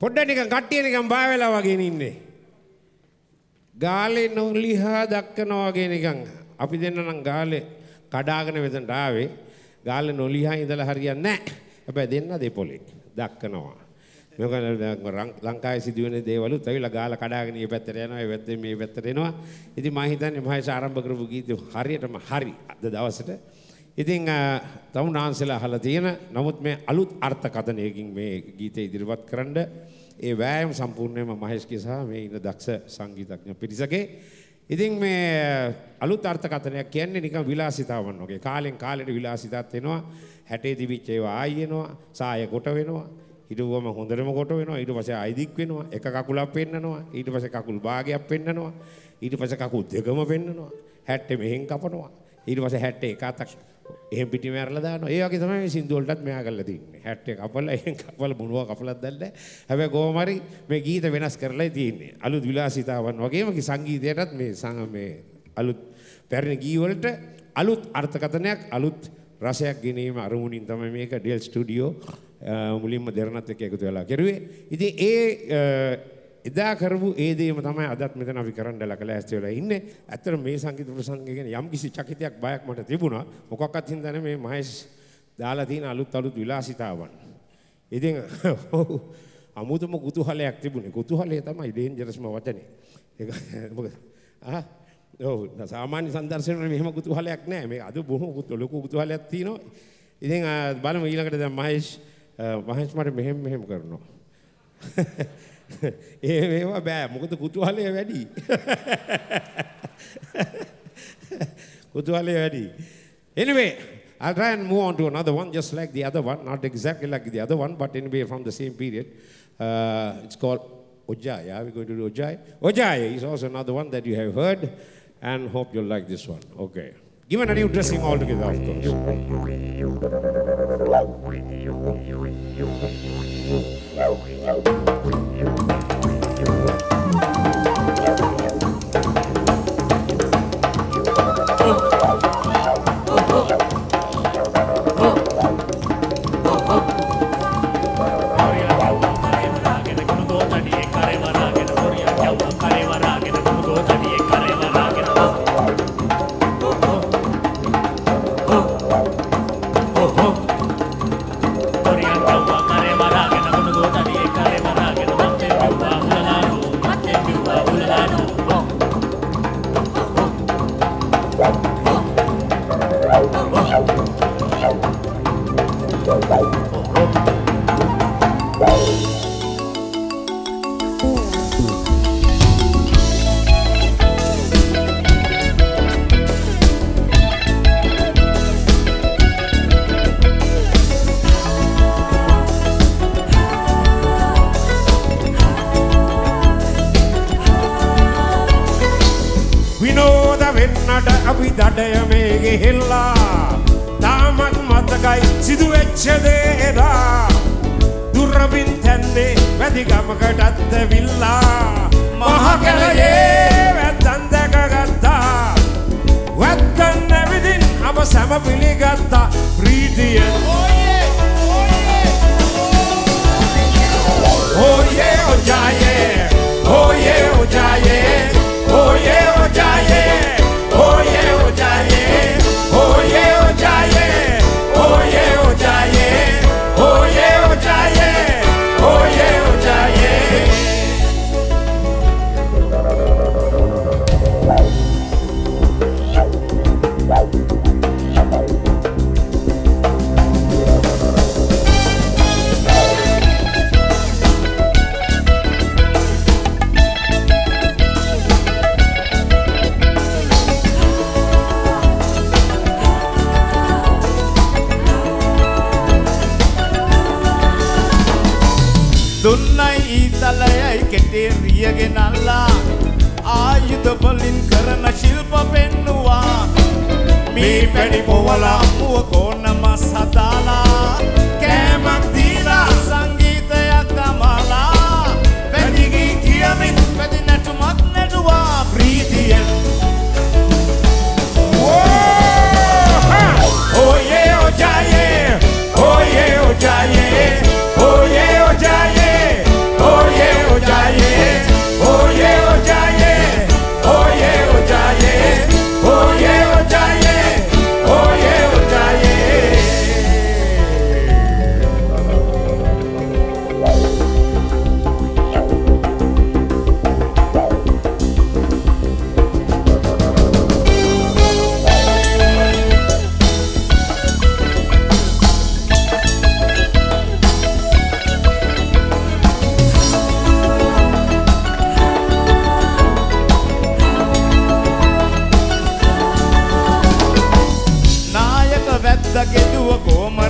පොඩ්ඩ නිකන් කට්ටිය නිකන් බය වෙලා වගේ ඉන්නේ. ගාලේ නොලිහා දක්කනවා වගේ නිකන් අපි දෙන්න නම් ගාලේ කඩාගෙන මෙතනට ආවේ. ගාලේ නොලිහා ඉඳලා හරියන්නේ නැහැ. හැබැයි දෙන්න දෙපොලේ දක්කනවා. මේක ලංකාවේ සිදුවෙන දේවලුත් ඇවිල්ලා ගාලා කඩාගෙන මේ පැත්තට යනවා, මේ පැත්තෙන් මේ පැත්තට එනවා. ඉතින් මම හිතන්නේ මහේෂ් ආරම්භ කරපු ගීතය හරියටම හරි අද දවසට. ඉතින් තමුන්නාන්සලා අහලා තියෙන නමුත් මේ අලුත් අර්ථකථනයකින් මේ ගීතය ඉදිරිපත් කරන්න ඒ වෑයම සම්පූර්ණයෙන්ම මහේෂ්ගේ සහ මේ ඉන්න දක්ෂ සංගීතඥ පිරිසගේ. ඉතින් මේ අලුත් අර්ථකථනයක් කියන්නේ නිකන් විලාසිතාවන් වගේ. කාලෙන් කාලෙට විලාසිතාත් වෙනවා. හැටේ දිවිච්ච ඒවා ආයි එනවා සාය කොට වෙනවා. හිටුවම හොඳටම කොට වෙනවා. ඊට පස්සේ අයිදික් වෙනවා. එක කකුලක් පෙන්නනවා. ඊට පස්සේ කකුල් භාගයක් පෙන්නනවා. ඊට පස්සේ කකුල් දෙකම පෙන්නනවා. හැට්ටේ මෙහෙන් කපනවා. ඊට පස්සේ හැට්ටේ එක අතක් එහෙම පිටි මැරලා දානවා. ඒ වගේ තමයි මේ සින්දු වලටත් මෙයා කරලා තින්නේ. 60 කපලා එහෙන් කපලා මොනවා කපලත් දැල්ලා. හැබැයි කොහොම හරි මේ ගීත වෙනස් කරලා තියෙන්නේ. අලුත් විලාසිතාවන් වගේම සංගීතයටත් මේ මේ අලුත් පැරණි ගී වලට අලුත් අර්ථකථනයක් අලුත් රසයක් ගෙනීම අරමුණින් තමයි මේක ඩෙල් ස්ටුඩියෝ මුලින්ම දෙරණත් එක්ක එකතු වෙලා කෙරුවේ. ඉතින් ඒ එදා කරපු ඒ දේම තමයි අදත් මෙතන අපි කරන්න ලකලා ඇස්ති වෙලා ඉන්නේ. ඇත්තට මේ සංගීත ප්‍රසංගය ගැන යම් කිසි චකිතයක් බයක් මට තිබුණා. මොකක්වත් හින්දා නෙමේ මහේෂ් දාලා තියෙන අලුත් අලුත් විලාසිතාවන්. ඉතින් අමුතුම කුතුහලයක් තිබුණේ. කුතුහලය තමයි ඩේන්ජරස්ම වචනේ. ඒක මොකද? ආ ඔව් සාමාන්‍ය සංදර්ශන වල මෙහෙම කුතුහලයක් නැහැ. මේ අද බොහොම ලොකු කුතුහලයක් තියෙනවා. ඉතින් බලමු ඊළඟට දැන් මහේෂ් මහේෂ් මට මෙහෙම මෙහෙම කරනවා. ඒවා බෑ මොකද කුතුහලය වැඩි. කුතුහලය වැඩි. Anyway, I'll try and move on to another one, just like the other one, not exactly like the other one, but anyway from the same period. Uh, it's called Ojaya. We're going to do Ojaya. Ojaya is also another one that you have heard, and hope you'll like this one. Okay. Given a new dressing altogether, of course. එයාට අපි දඩය මේ ගෙහෙල්ලා තාමත් මතකයි සිදුවෙච්චදේ එදා දුරබින් තැන්නේ වැදිගමකටත්ත විල්ලා මහකලයේ වැත්තන් දැකගත්තා වැත්තන් නැවිදින් අප සැම පිළිගත්තා ප්‍රීතියෙන් ඕයේ ඕයේ ඕයේ ඕයේ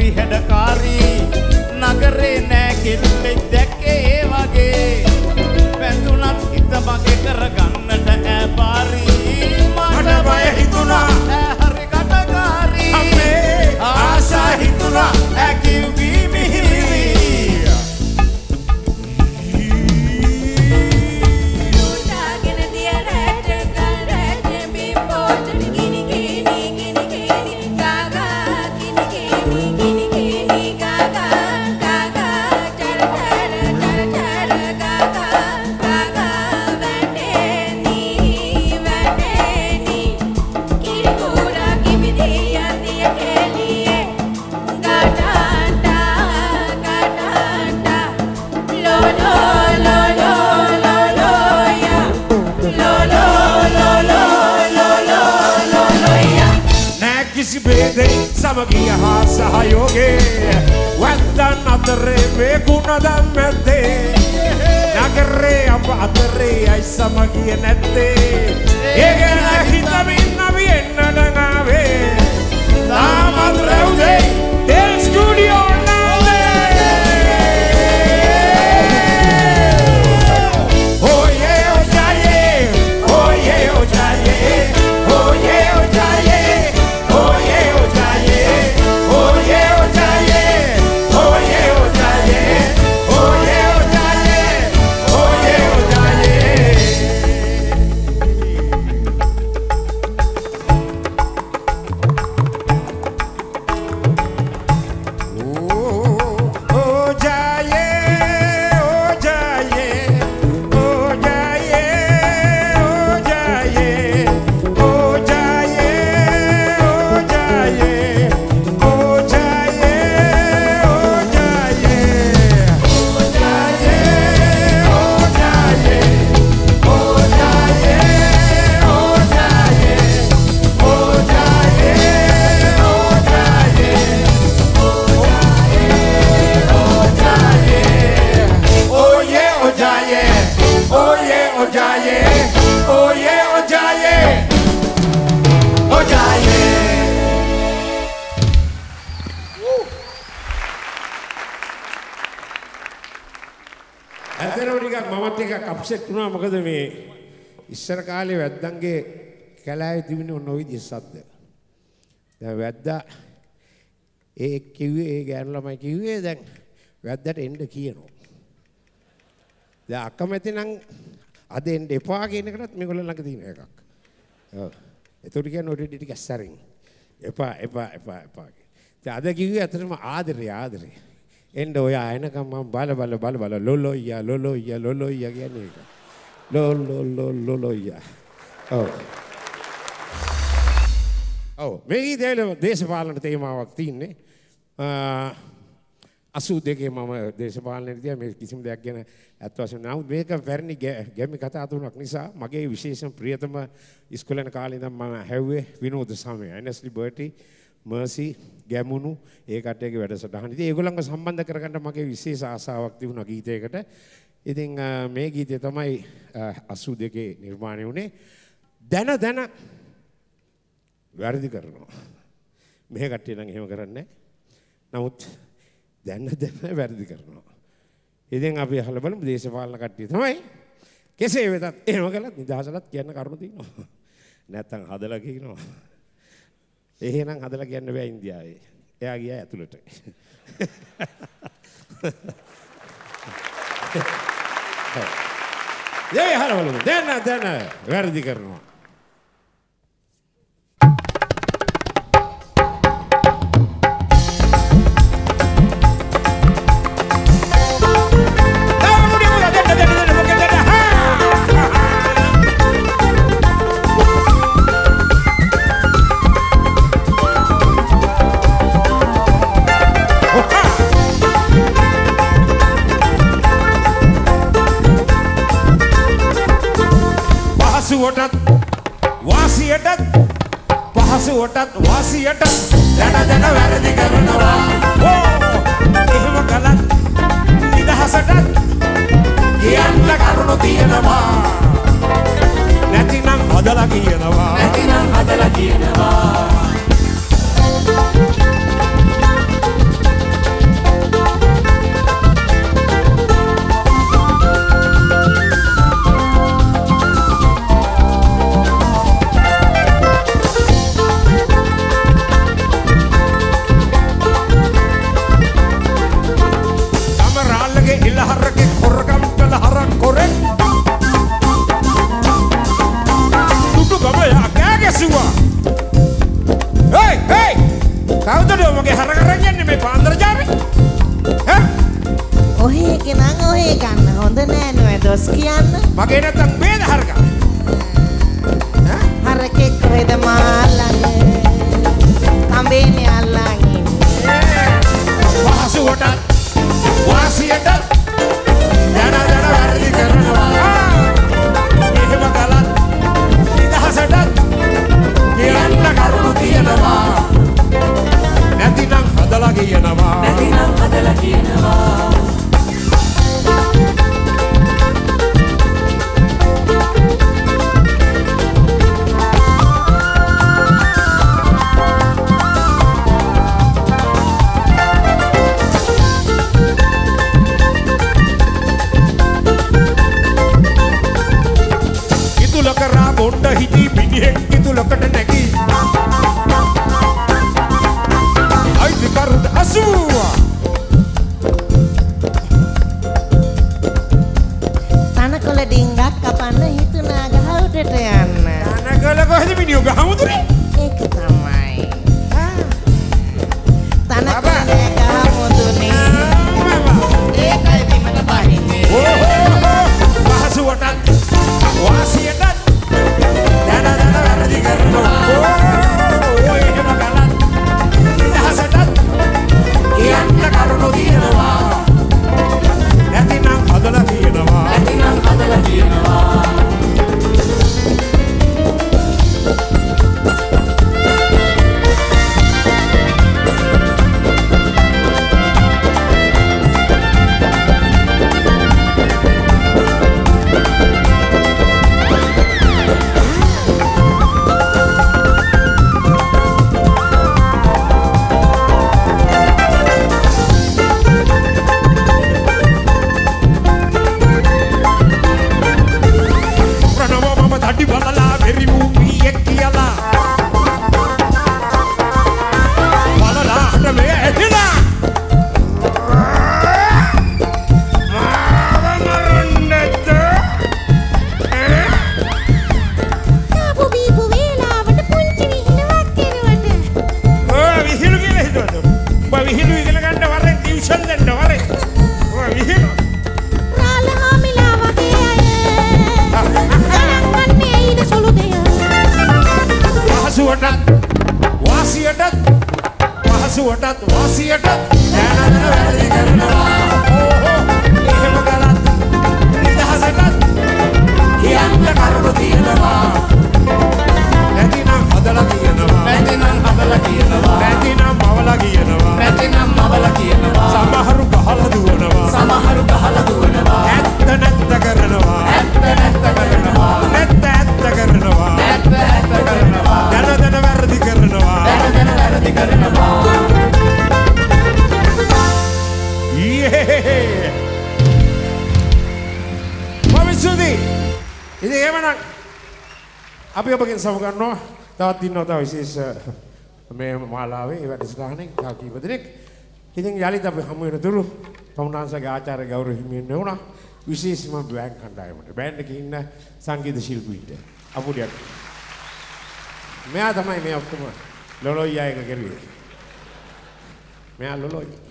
Hari a. දෙයි සමගිය හා සහයෝගේ වැද්දන් අතරේ මේ ගුණදම් ඇත්තේ. නගරේ අප අතරේ අයි සමගිය නැත්තේ. ඒ ගැන හිතමින් අපි එන්නට ආවේ තාමත් රැව්දේ ටෙල් ස්ටුඩියෝ අප්සෙට් වුණා මොකද මේ ඉස්සර කාලේ වැද්දන්ගේ කැලෑවේ තිබුණේ ඔන්න ඔය විදිහේ සද්ද. දැන් වැද්දා ඒ කිව්වේ ඒ ගෑනු ළමයි කිව්වේ දැන් වැද්දට එන්න කියනවා. දැන් අකමැති නම් අද එන්න එපා කියන එකටත් මේගොල්ලෝ ළඟ තියෙන එකක්. ඔව්. ඒතකොට කියන්නේ ඔය ටික ඇස්සරින්. එපා එපා එපා එපා. දැන් අද කිව්වේ අතරම ආදරේ ආදරේ. එන්න ඔය ආයනකම් මම බල බල බල බල ලොලොයියා ලොලොයියා ලොලොයියා කියන්නේ ඒක. ලො ලො ලො ලොලොයියා. ඔව්. ඔව් මේ ගීතේ දේශපාලන තේමාවක් තියෙන්නේ. අසූ දෙකේ මම දේශපාලනයට ගියා මේ කිසිම දෙයක් ගැන ඇත්ත වශයෙන්ම නමුත් මේක පැරණි ගැමි කතා තුනක් නිසා මගේ විශේෂම ප්‍රියතම ඉස්කෝලේ යන කාලේ ඉඳන් මම හැව්වේ විනෝද සමය එනස්ලි බර්ටි මර්සි ගැමුණු ඒ කට්ටියගේ වැඩසටහන. ඉතින් ඒගොල්ලන්ව සම්බන්ධ කරගන්න මගේ විශේෂ ආසාවක් තිබුණා ගීතයකට. ඉතින් මේ ගීතය තමයි 82 නිර්මාණය වුණේ. දැන දැන වැරදි කරනවා. මේ කට්ටිය නම් එහෙම කරන්නේ නමුත් දැන්න දැන වැරදි කරනවා. ඉතින් අපි අහලා බලමු දේශපාලන කට්ටිය තමයි කෙසේ වෙතත් එහෙම කළත් නිදහසලත් කියන්න කරුණු තියෙනවා. නැත්තම් හදලා කියනවා. එහෙනම් හදලා කියන්න බෑ ඉන්දියාවේ. එයා ගියා ඇතුළට. ඒ අහලා බලමු. දැන් දැන් වැරදි කරනවා. පහසුවටත් වාසියටත් දැන දැන වැරදි කරනවා. ඕ එහෙම කළත් නිදහසටත් කියන්න කරුණු තියෙනවා. නැතිනම් හදලා කියනවා. නැතිනම් හදලා කියනවා. ඩිංගක් කපන්න හිතුනා ගහ උඩට යන්න. අනකල කොහෙද මිනිියෝ ගහමුදුරේ ඒක තමයි. තනකොළ ගහ මුදුනේ. විහිළු ඉගෙන ගන්න වරෙන් ටියුෂන් දෙන්න වරෙන් ඔය විහිළු රාලහාමිලා වගේ අය. ගණන් ගන්නේ ඇයිද සුළු දෙය. පහසුවටත් වාසියටත් පහසුවටත් වාසියටත් දැනන වැරදි කරනවා ඕහෝ එහෙම කළත් නිදහසටත් කියන්න කරුණු තියෙනවා නැතිනම් හදලා කියනවා නැතිනම් හදලා කියනවා නැතිනම් අපි ඔබගෙන් සමුගන්නවා තවත් ඉන්නවා තව විශේෂ මේ මාලාවේ ඒ වැඩසටහනේ තව කීප දෙනෙක් ඉතින් යලිත් අපි හමු වෙන තුරු තමුන්නාන්සගේ ආචාර්ය ගෞරව හිමියන් වුණා විශේෂම බෑන්ඩ් කණ්ඩායමට බෑන්ඩ් එකේ ඉන්න සංගීත ශිල්පීන්ට අපුඩියක් මෙයා තමයි මේ ඔක්කොම ලොලොයි අයක කරුවේ මෙයා ලොලොයි